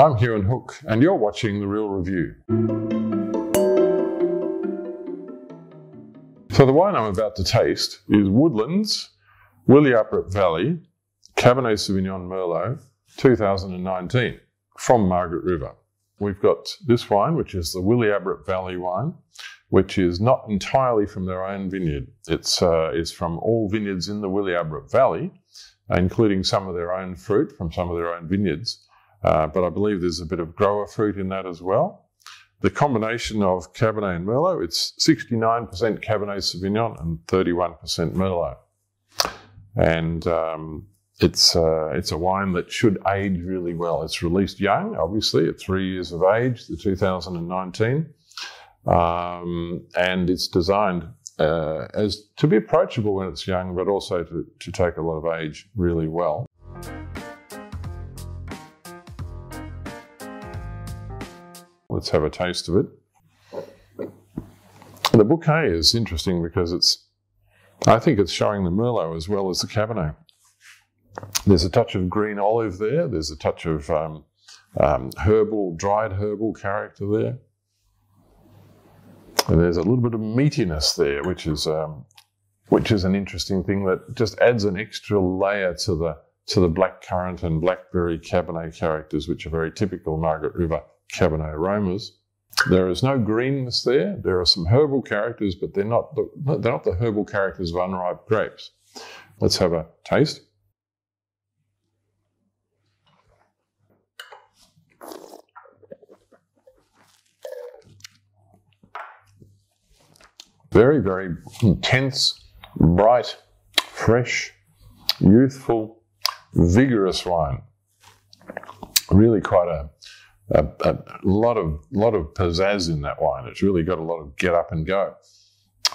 I'm Huon Hooke, and you're watching The Real Review. So, the wine I'm about to taste is Woodlands Wilyabrup Valley Cabernet Sauvignon Merlot 2019 from Margaret River. We've got this wine, which is the Wilyabrup Valley wine, which is not entirely from their own vineyard. It's, uh, it's from all vineyards in the Wilyabrup Valley, including some of their own fruit from some of their own vineyards. Uh, but I believe there's a bit of grower fruit in that as well. The combination of Cabernet and Merlot, it's 69% Cabernet Sauvignon and 31% Merlot. And um, it's, uh, it's a wine that should age really well. It's released young, obviously, at three years of age, the 2019. Um, and it's designed uh, as to be approachable when it's young, but also to, to take a lot of age really well. Let's have a taste of it. The bouquet is interesting because it's, I think it's showing the Merlot as well as the Cabernet. There's a touch of green olive there. There's a touch of um, um, herbal, dried herbal character there. And there's a little bit of meatiness there, which is um, which is an interesting thing that just adds an extra layer to the to the black currant and blackberry Cabernet characters, which are very typical Margaret River Cabernet aromas. There is no greenness there. There are some herbal characters, but they're not the, they're not the herbal characters of unripe grapes. Let's have a taste. Very, very intense, bright, fresh, youthful, vigorous wine. Really quite a a, a, lot of lot of pizzazz in that wine. It's really got a lot of get up and go.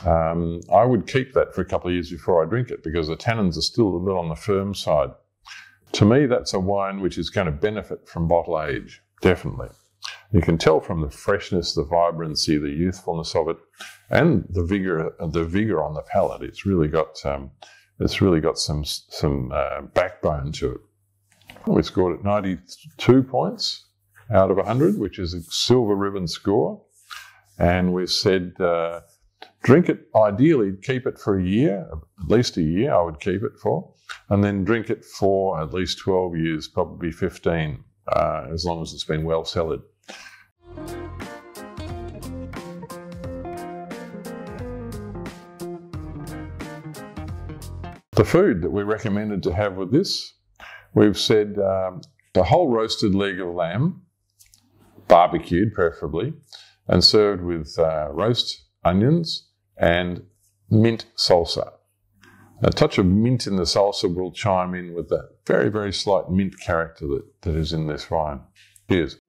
Um, I would keep that for a couple of years before I drink it because the tannins are still a little on the firm side. To me, that's a wine which is going to benefit from bottle age, definitely. You can tell from the freshness, the vibrancy, the youthfulness of it, and the vigor, the vigor on the palate. It's really got, um, it's really got some some uh, backbone to it. We scored at 92 points out of 100, which is a silver ribbon score. And we've said uh, drink it, ideally, keep it for a year, at least a year, I would keep it for, and then drink it for at least 12 years, probably 15, uh, as long as it's been well cellared. The food that we recommended to have with this, we've said um, the whole roasted leg of lamb, barbecued preferably, and served with uh, roast onions and mint salsa. A touch of mint in the salsa will chime in with that very, very slight mint character that, that is in this wine. Cheers.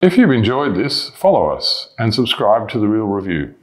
If you've enjoyed this, follow us and subscribe to The Real Review.